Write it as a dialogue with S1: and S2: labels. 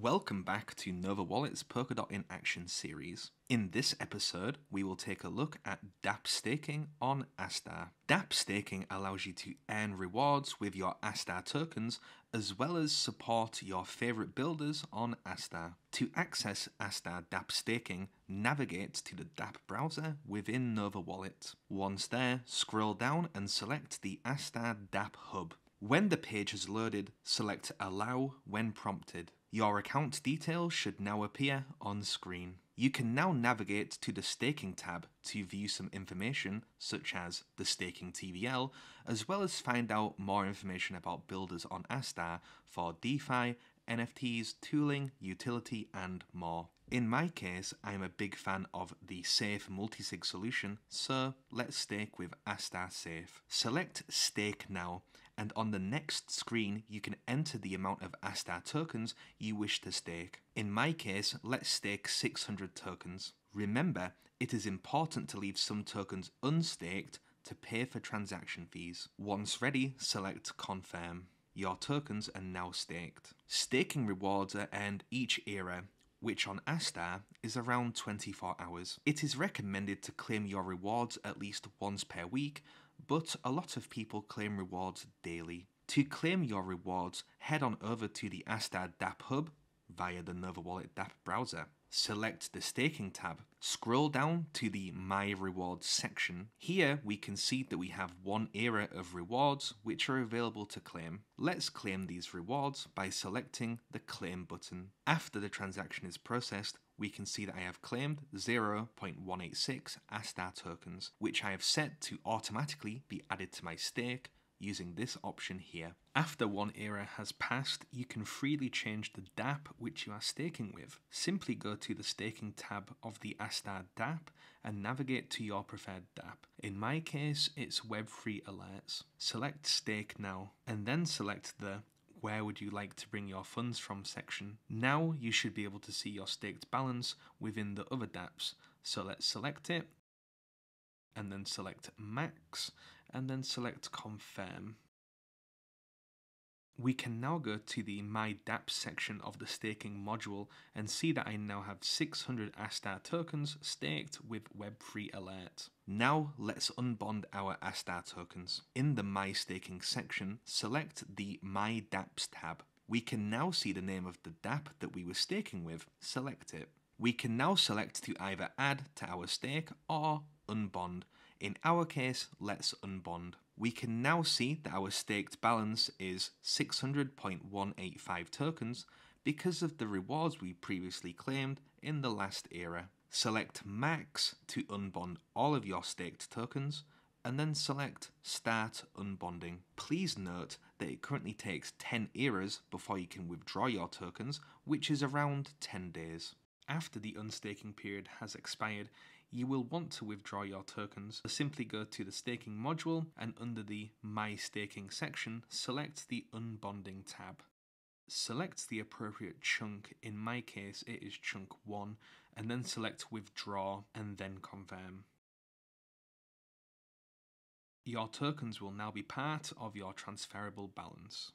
S1: Welcome back to Nova Wallet's Polkadot in Action series. In this episode, we will take a look at dApp staking on Astar. dApp staking allows you to earn rewards with your Astar tokens as well as support your favorite builders on Astar. To access Astar dApp staking, navigate to the dApp browser within Nova Wallet. Once there, scroll down and select the Astar dApp hub. When the page has loaded, select Allow when prompted. Your account details should now appear on screen. You can now navigate to the Staking tab to view some information such as the Staking TVL, as well as find out more information about builders on Astar for DeFi, NFTs, tooling, utility, and more. In my case, I'm a big fan of the safe multisig solution, so let's stake with Astar Safe. Select Stake now and on the next screen you can enter the amount of Astar tokens you wish to stake. In my case, let's stake 600 tokens. Remember, it is important to leave some tokens unstaked to pay for transaction fees. Once ready, select Confirm. Your tokens are now staked. Staking rewards are earned each era, which on Astar is around 24 hours. It is recommended to claim your rewards at least once per week but a lot of people claim rewards daily. To claim your rewards, head on over to the Astar dApp Hub via the Nova Wallet dApp browser. Select the Staking tab. Scroll down to the My Rewards section. Here we can see that we have one era of rewards which are available to claim. Let's claim these rewards by selecting the Claim button. After the transaction is processed, we can see that I have claimed 0.186 Astar tokens, which I have set to automatically be added to my stake using this option here. After one era has passed, you can freely change the dApp which you are staking with. Simply go to the staking tab of the Astar dApp and navigate to your preferred dApp. In my case, it's Web3 Alerts. Select Stake now, and then select the where would you like to bring your funds from section. Now you should be able to see your staked balance within the other dApps. So let's select it and then select max and then select confirm. We can now go to the My dApp section of the staking module and see that I now have 600 Astar tokens staked with Web3 Alert. Now let's unbond our Astar tokens. In the My Staking section, select the My dApps tab. We can now see the name of the dApp that we were staking with, select it. We can now select to either add to our stake or unbond. In our case, let's unbond. We can now see that our staked balance is 600.185 tokens because of the rewards we previously claimed in the last era. Select Max to unbond all of your staked tokens and then select Start Unbonding. Please note that it currently takes 10 eras before you can withdraw your tokens, which is around 10 days. After the unstaking period has expired, you will want to withdraw your tokens. Simply go to the staking module and under the My Staking section, select the Unbonding tab. Select the appropriate chunk, in my case it is chunk 1, and then select Withdraw and then Confirm. Your tokens will now be part of your transferable balance.